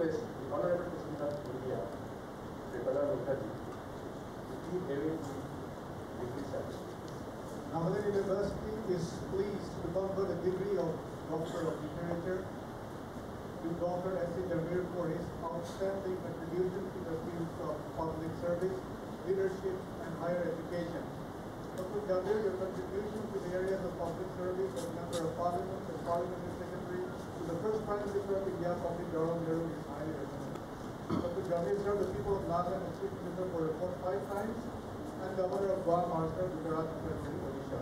request, the honor representation of Korea, Shri Pranab Mukherjee, to keep having degree service. Nagaland University is pleased to confer the degree of Doctor of Literature to Dr. S. Jamir for his outstanding contribution to the fields of public service, leadership, and higher education. Dr. Jamir, your contribution to the areas of public service as Member of Parliament and Parliamentary Secretary to the first Prime Minister of India, Dr. Jawaharlal Nehru, is recommended. Dr. Jamir served the people of Nagaland as chief minister for the five times and governor of Goa, Maharashtra, Gujarat, and President Odisha.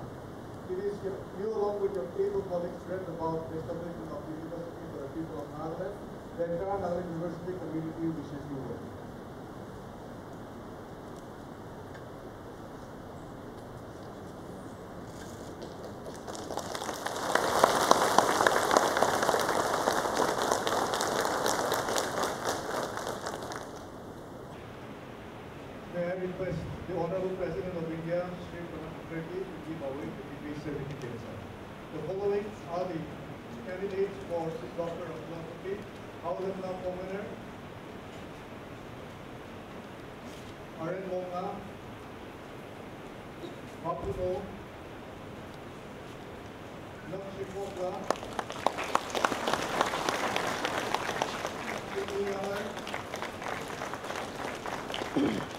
It is you along with your able colleagues read about the establishment of the university for the people of Nagaland. The entire Nagaland University community wishes you well. Honorable President of India, Shri Pranab Mukherjee, to give the following are the candidates for Doctor of Philosophy, Aulatna Pomoner, Aren Monga, Kiniyaman, Kamala,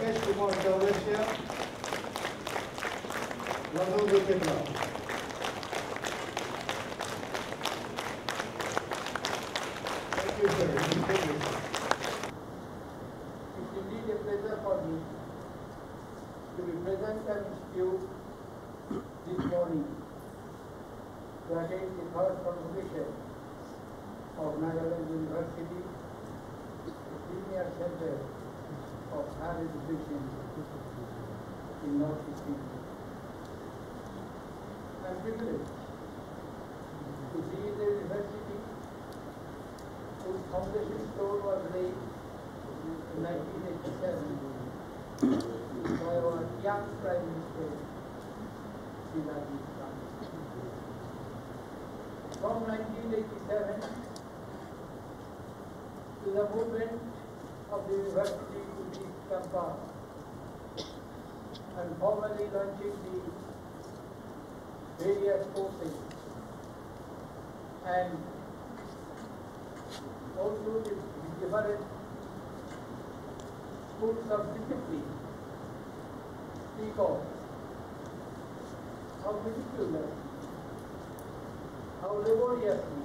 Rakesh Kumar. Thank you, sir. It's indeed a pleasure for me to be present amidst you this morning to attend the third convocation of Nagaland University, premier center higher education in North East India. I am privileged to be in the university whose foundation stone was laid in 1987 by our young Prime Minister, Sri Rajiv From 1987 to the movement of the university campus and formally launching the various courses and also the different schools of discipline. Speak of how meticulous, how laboriously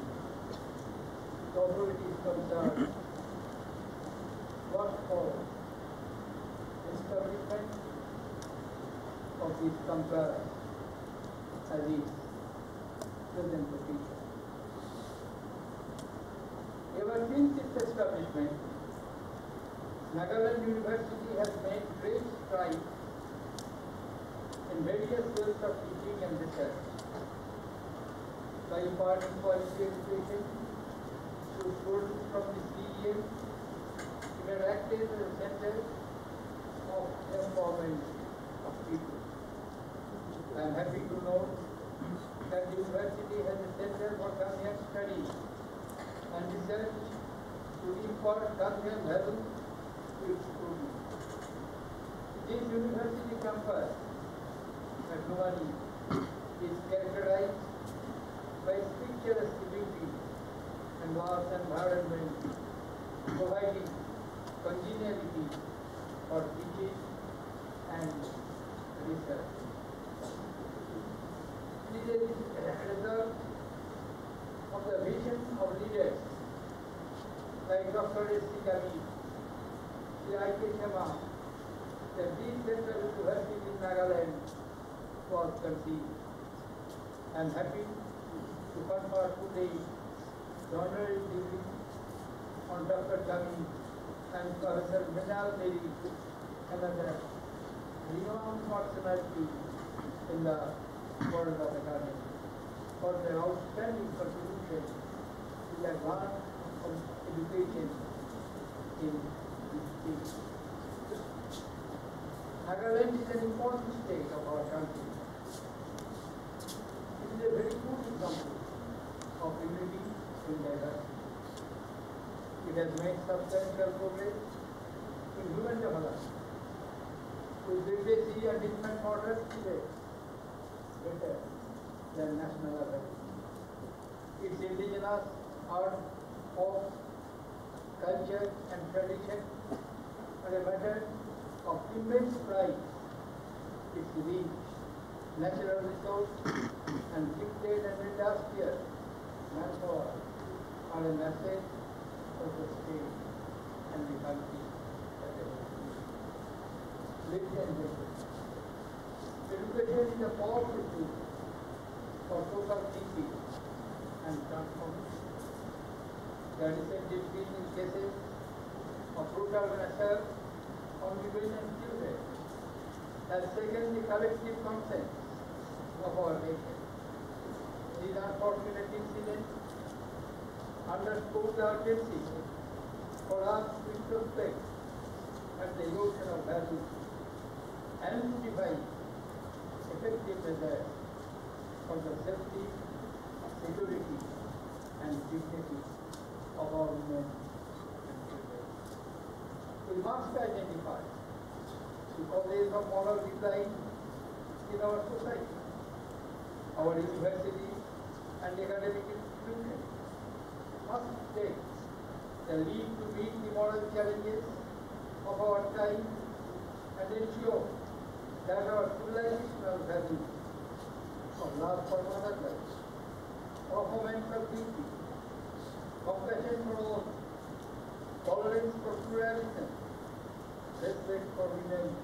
the authorities concerned work for establishment this campus as is present location. Ever since its establishment, Nagaland University has made great strides in various fields of teaching and research. By imparting quality education to students from the CEM, it had acted as a center of empowerment. I am happy to know that the university has a center for Gandhian studies and research to impart Gandhian values to its students. This university campus at Lumami is characterized by picturesque beauty and vast environment, providing congeniality for teaching and research. It is a result of the vision of leaders like Dr. S. C. Jamir, Sri I. K. Sharma, that this central university in Nagaland was. I am happy to confer today the honorary degree on Dr. Jamir and Professor Minal Meri, another renowned personality in the world of academics, for their outstanding contribution to the advance of education in this state. Nagaland is an important state of our country. It is a very good example of unity in diversity. It has made substantial progress in human development. With literacy and infant orders today better than national average. Its indigenous art, folk, culture and tradition are a matter of immense pride. Its rich natural resource and gifted and industrious manpower are a message of the state and the country a. Ladies and gentlemen, education is a powerful tool for social thinking and transformation. The recent decrease in cases of brutal massacre on women and the collective consent of our nation. These unfortunate incidents underscore the urgency for us to introspect at the ocean of values and to devise effective measures for the safety, security, and dignity of our women. We must identify the causes of moral decline in our society. Our universities and academic institutions must take the lead to meet the moral challenges of our time and ensure that our civilizational values of love for another, performance of duty, compassion for all, tolerance for pluralism, respect for women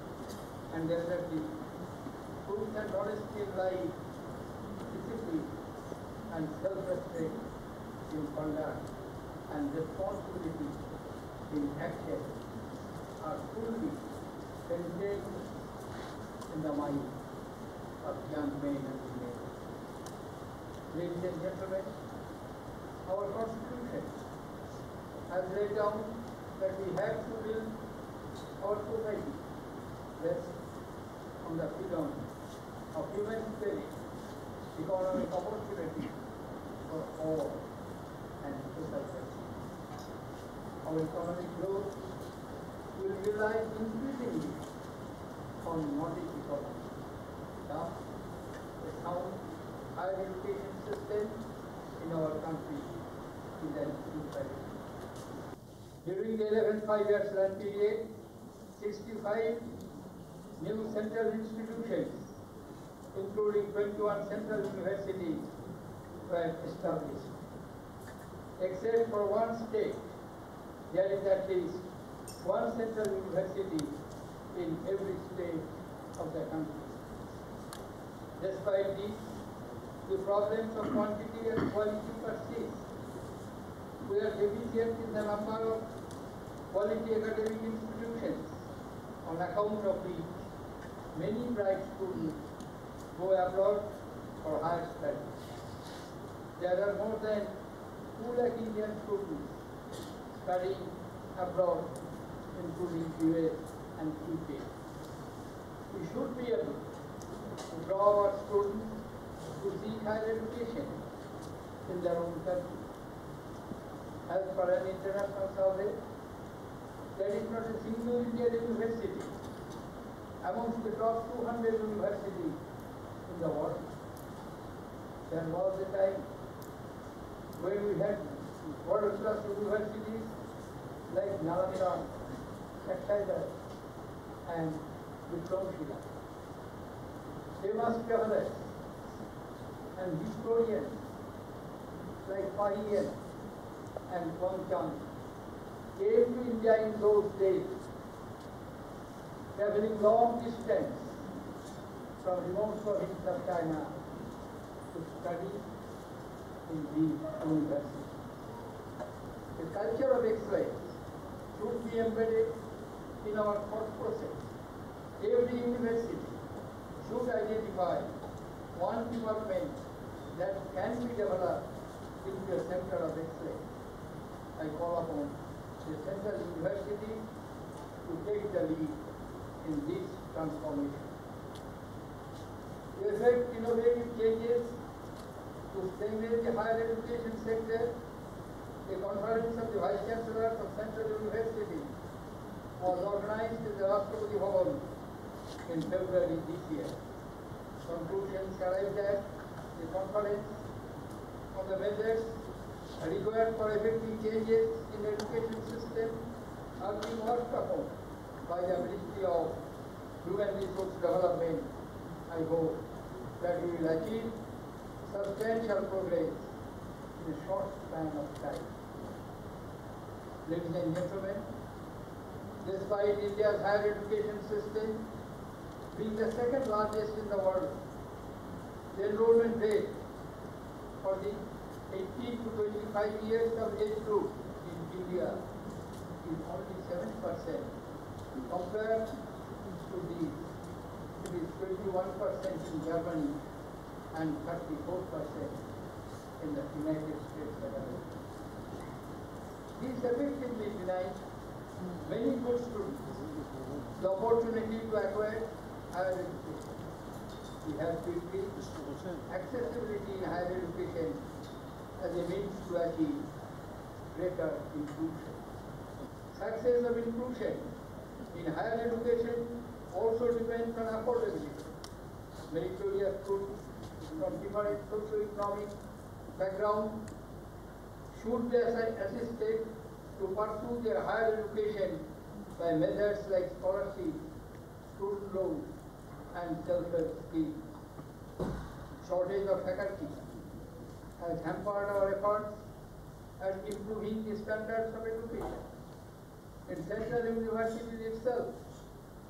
and elderly, truth and honesty in life, discipline and self-respect in conduct and responsibility in action are fully contained in the mind of young men and women. Ladies and gentlemen, our constitution has laid down that we have to build our society based on the freedom of human spirit, economic opportunity for all and justice. Our economic growth will rely increasingly on knowledge economy. Thus, a sound higher education system in our country is an imperative. During the 11 five-year plan period, 65 new central institutions, including 21 central universities, were established. Except for one state, there is at least one central university in every state of the country. Despite this, the problems of quantity and quality persist. We are deficient in the number of quality academic institutions on account of which many bright students go abroad for higher studies. There are more than two lakh Indian students studying abroad, including US and UK. We should be able to draw our students to seek higher education in their own country. As per an international survey, there is not a single Indian university amongst the top 200 universities in the world. There was a time when we had world-class universities like Nalanda, Saksada, and Vikramshila. Famous travelers and historians like Fahien and Wangchang to India in those days, traveling long distance from remote provinces of China to study in the university. The culture of excellence should be embedded in our thought process. Every university should identify one department that can be developed into a center of excellence. I call upon the central university to take the lead in this transformation. To effect innovative changes to strengthen the higher education sector, a conference of the Vice Chancellors of Central University was organized in the Rashtrapati Bhavan in February this year. Conclusions arrived at the conference on the measures required for effective changes in the education system are being worked upon by the Ministry of Human Resource Development. I hope that we will achieve substantial progress in a short span of time. Ladies and gentlemen, despite India's higher education system being the second largest in the world, the enrollment rate for the 18 to 25 years of age group in India is only 7% compared to the it is 21% in Germany and 34% in the United States of America. This effectively denies many good students the opportunity to acquire higher education. We have to increase accessibility in higher education as a means to achieve greater inclusion. Success of inclusion in higher education also depends on affordability. Meritorious students from different socio-economic background should be assisted to pursue their higher education by methods like scholarship, student loans, and self-help schemes. Shortage of faculty has hampered our efforts at improving the standards of education. In Central University itself,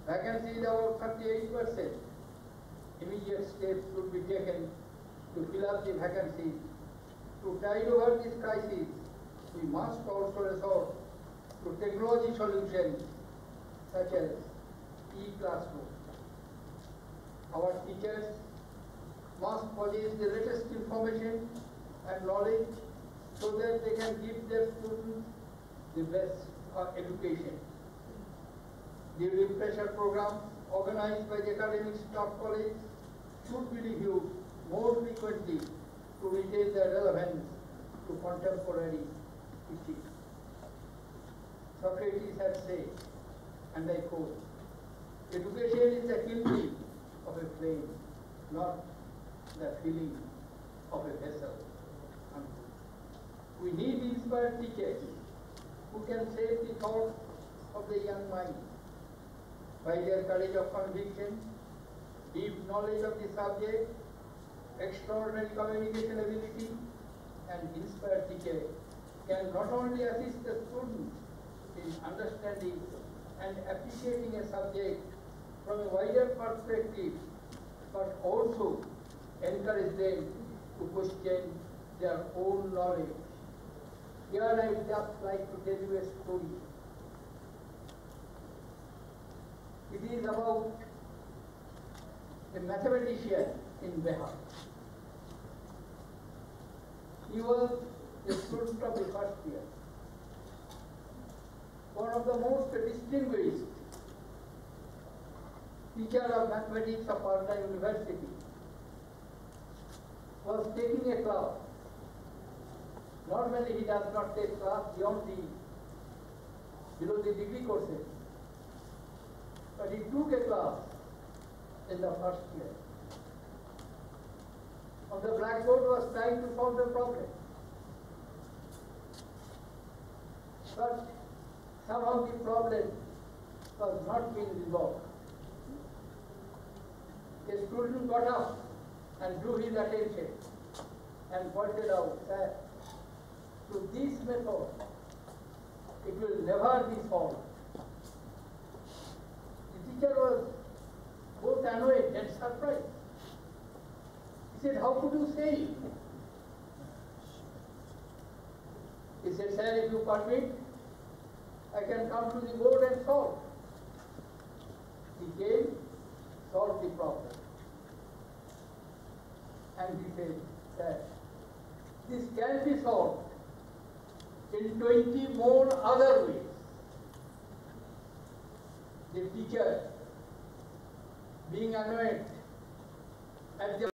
vacancies are about 38%. Immediate steps should be taken to fill up the vacancies. To tide over this crisis, we must also resort to technology solutions such as e-classroom. Our teachers must possess the latest information and knowledge so that they can give their students the best uh, education. The refresher program organized by the academic staff college should be reviewed more frequently to retain their relevance to contemporary teaching. Socrates had said, and I quote, education is the kindling of a flame, not the filling of a vessel. Unquote. We need teachers who can save the thoughts of the young mind by their courage of conviction, deep knowledge of the subject, extraordinary communication ability, and inspired teacher can not only assist the student in understanding and appreciating a subject from a wider perspective, but also encourage them to question their own knowledge. Here I just like to tell you a story. It is about a mathematician in Bihar. He was a student of the first year. One of the most distinguished teacher of mathematics of Patna University was taking a class. Normally he does not take class beyond the, below the degree courses. But he took a class in the first year. On the blackboard was trying to solve the problem. But somehow the problem was not being resolved. A student got up and drew his attention and pointed out that to this method, it will never be solved. The teacher was both annoyed and surprised. He said, how could you say it? He said, sir, if you permit, I can come to the board and solve. He came, solved the problem. And he said that this can be solved in twenty more other ways. The teacher being annoyed at the